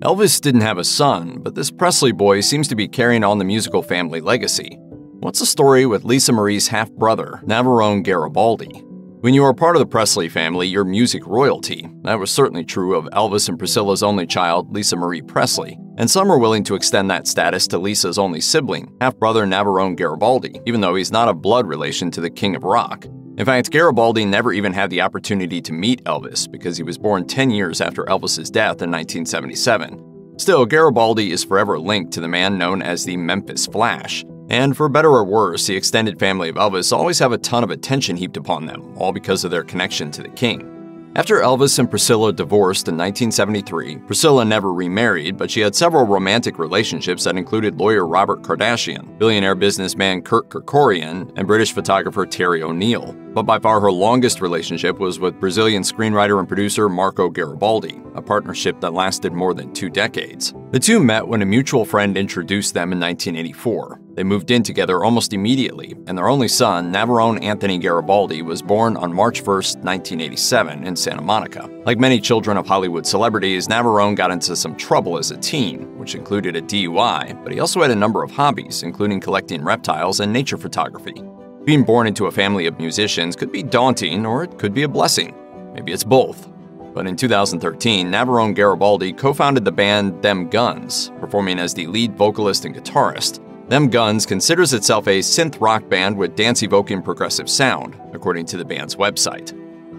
Elvis didn't have a son, but this Presley boy seems to be carrying on the musical family legacy. What's the story with Lisa Marie's half brother, Navarone Garibaldi? When you are part of the Presley family, you're music royalty. That was certainly true of Elvis and Priscilla's only child, Lisa Marie Presley, and some are willing to extend that status to Lisa's only sibling, half brother Navarone Garibaldi, even though he's not a blood relation to the King of Rock. In fact, Garibaldi never even had the opportunity to meet Elvis because he was born 10 years after Elvis's death in 1977. Still, Garibaldi is forever linked to the man known as the Memphis Flash, and for better or worse, the extended family of Elvis always have a ton of attention heaped upon them, all because of their connection to the king. After Elvis and Priscilla divorced in 1973, Priscilla never remarried, but she had several romantic relationships that included lawyer Robert Kardashian, billionaire businessman Kurt Kerkorian, and British photographer Terry O'Neill. But by far her longest relationship was with Brazilian screenwriter and producer Marco Garibaldi, a partnership that lasted more than two decades. The two met when a mutual friend introduced them in 1984. They moved in together almost immediately, and their only son, Navarone Anthony Garibaldi, was born on March 1, 1987, in Santa Monica. Like many children of Hollywood celebrities, Navarone got into some trouble as a teen, which included a DUI, but he also had a number of hobbies, including collecting reptiles and nature photography. Being born into a family of musicians could be daunting, or it could be a blessing. Maybe it's both. But in 2013, Navarone Garibaldi co founded the band Them Guns, performing as the lead vocalist and guitarist. Them Guns considers itself a synth rock band with dance evoking progressive sound, according to the band's website.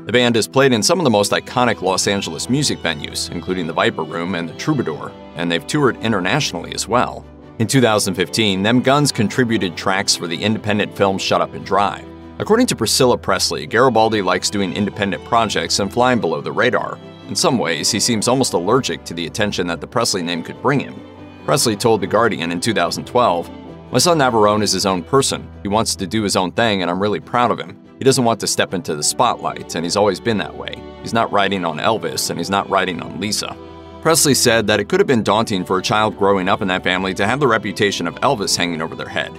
The band has played in some of the most iconic Los Angeles music venues, including the Viper Room and the Troubadour, and they've toured internationally as well. In 2015, Them Guns contributed tracks for the independent film Shut Up and Drive. According to Priscilla Presley, Garibaldi likes doing independent projects and flying below the radar. In some ways, he seems almost allergic to the attention that the Presley name could bring him. Presley told The Guardian in 2012 my son Navarone is his own person. He wants to do his own thing, and I'm really proud of him. He doesn't want to step into the spotlight, and he's always been that way. He's not riding on Elvis, and he's not riding on Lisa. Presley said that it could have been daunting for a child growing up in that family to have the reputation of Elvis hanging over their head.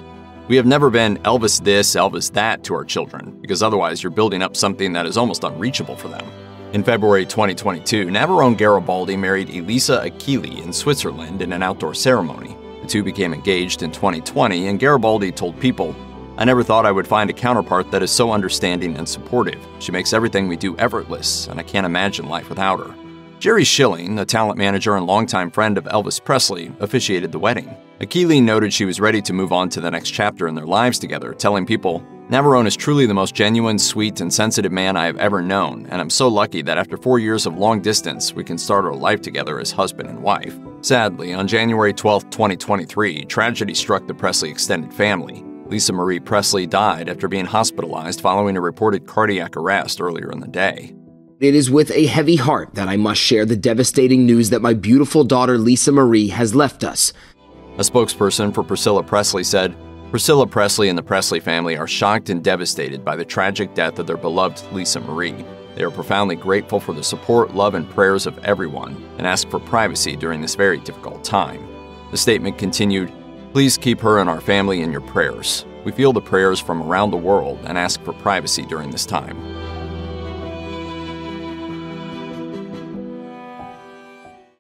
We have never been Elvis this, Elvis that to our children, because otherwise you're building up something that is almost unreachable for them. In February 2022, Navarone Garibaldi married Elisa Achille in Switzerland in an outdoor ceremony The two became engaged in 2020, and Garibaldi told People, I never thought I would find a counterpart that is so understanding and supportive. She makes everything we do effortless, and I can't imagine life without her. Jerry Schilling, a talent manager and longtime friend of Elvis Presley, officiated the wedding. Achille noted she was ready to move on to the next chapter in their lives together, telling people, Navarone is truly the most genuine, sweet, and sensitive man I have ever known, and I'm so lucky that after four years of long distance, we can start our life together as husband and wife. Sadly, on January 12, 2023, tragedy struck the Presley extended family. Lisa Marie Presley died after being hospitalized following a reported cardiac arrest earlier in the day. It is with a heavy heart that I must share the devastating news that my beautiful daughter Lisa Marie has left us. A spokesperson for Priscilla Presley said, Priscilla Presley and the Presley family are shocked and devastated by the tragic death of their beloved Lisa Marie. They are profoundly grateful for the support, love, and prayers of everyone and ask for privacy during this very difficult time. The statement continued Please keep her and our family in your prayers. We feel the prayers from around the world and ask for privacy during this time.